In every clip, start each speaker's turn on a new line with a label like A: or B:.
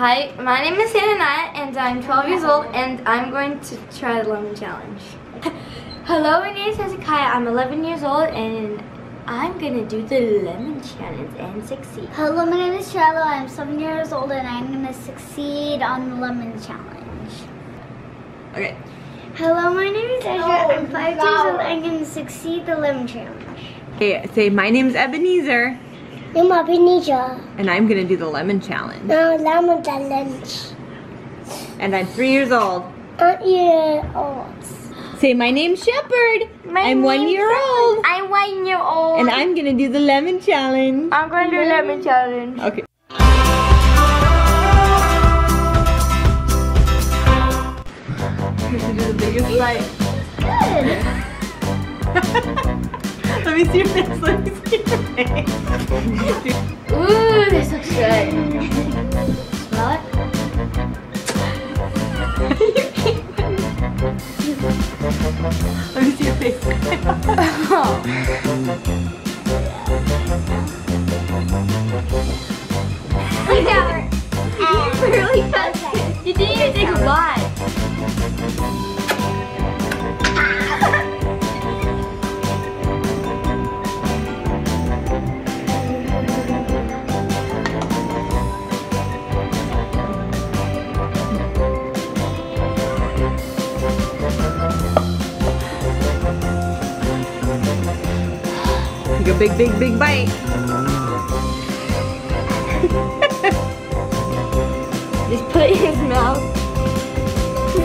A: Hi, my name is Hannah and I'm 12 years old and I'm going to try the lemon challenge. Hello, my name is Hezekiah. I'm 11 years old and I'm gonna do the lemon challenge and succeed.
B: Hello, my name is Charlotte. I'm seven years old and I'm gonna succeed on the lemon challenge.
C: Okay.
B: Hello, my name is Ezra. Oh, I'm five years old. I'm gonna succeed the lemon challenge.
C: Okay, say my name's Ebenezer
B: I'm Ebenezer.
C: and I'm gonna do the lemon challenge.
B: No, lemon challenge.
C: And I'm three years old.
B: Eight years old.
C: Say my name's Shepherd.
A: My
C: I'm one year
A: Shepherd.
C: old.
A: I'm one year old.
C: And I'm gonna do the lemon challenge.
A: I'm gonna do lemon challenge.
C: Okay. do the biggest bite. Let me see your face. Let me see your face.
A: Ooh, this looks good. Smell it?
C: Let me see your face.
A: Look at her. You really touched it. You didn't even take a bite.
C: Big, big, big bite.
A: Just put it in his mouth.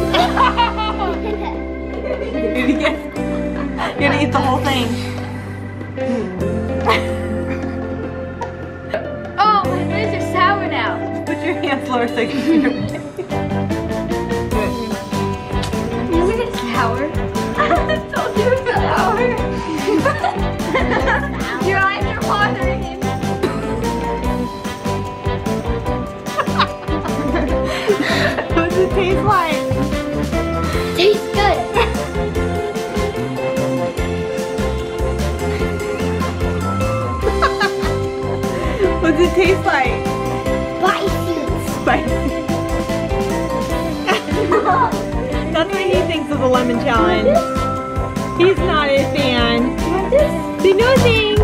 C: You're gonna eat the whole thing.
A: Oh, my lips are sour now.
C: Put your hands lower so I can see your What does it taste like?
B: Spicy.
C: Spicy. That's what he thinks of the lemon challenge. He's not a fan. Say no thanks.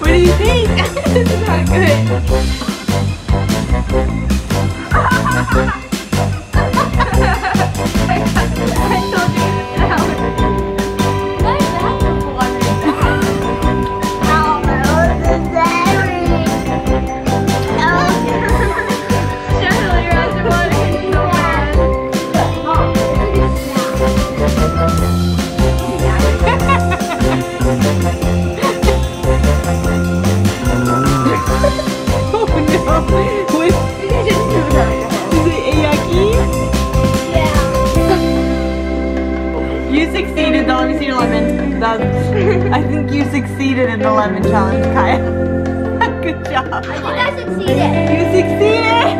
C: what do you think? this is not good. That's, I think you succeeded in the lemon challenge, Kaya. Good job.
B: I
A: think
C: I succeeded. You succeeded.